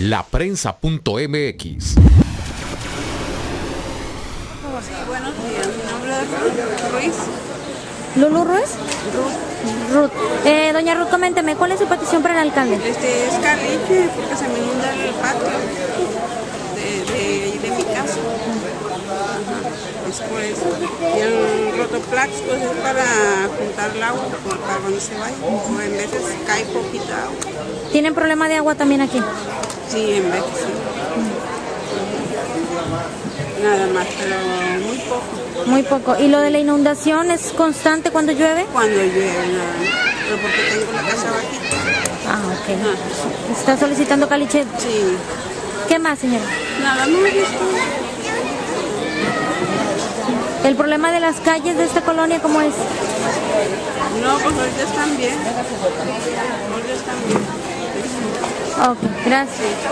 laprensa.mx. Sí, buenos días. Mi nombre es Ruiz. ¿Lulu Ruiz? Ruth. Eh, doña Ruth, coménteme, ¿cuál es su petición para el alcalde? Este es caliche porque se me inunda el patio de, de, de mi casa. Ajá, Es por eso. Y el rotoplax pues es para juntar el agua por- para cuando se vaya. O en veces cae poquita agua. ¿Tienen problema de agua también aquí? Sí, en sí. Nada más, pero muy poco. Muy poco. ¿Y lo de la inundación es constante cuando llueve? Cuando llueve, nada más. Pero porque tengo la casa bajita. Ah, ok. Ah, Está solicitando caliche. sí. ¿Qué más, señora? Nada más. ¿El problema de las calles de esta colonia cómo es? No, pues ahorita están bien. Ahorita están bien. Ok, gracias.